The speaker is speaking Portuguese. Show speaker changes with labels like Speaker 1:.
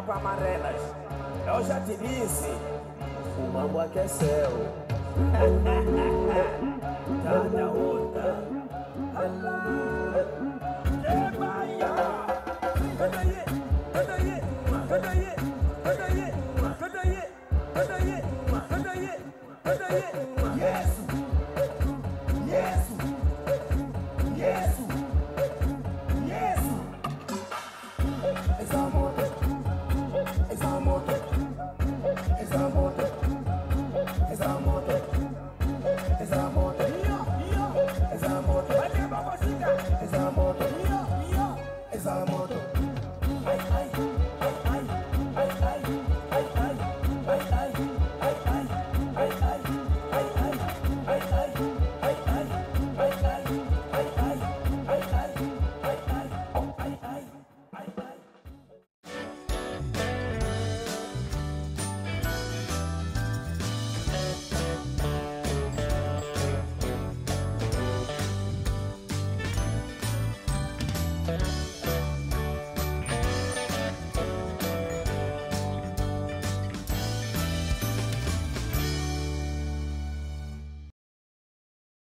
Speaker 1: capa amarelas. Eu já te disse, o mambo aqui é céu. Cada outra. É Bahia. It's a
Speaker 2: Bye.